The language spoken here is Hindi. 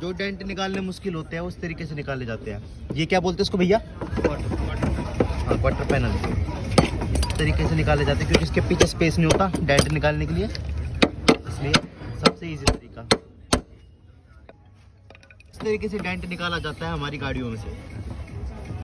जो डेंट निकालने मुश्किल होते हैं, उस तरीके से निकाले जाते हैं। ये क्या बोलते हैं उसको भैया? हाँ क्वार्टर पैनल इस तरीके से निकाले जाते हैं, क्योंकि इसके पीछे स्पेस नहीं होता डेंट निकालने के लिए। इसलिए सबसे ईजी तरीका। इस तरीके से डेंट निकाला जाता है हमारी गाड़ियों में से।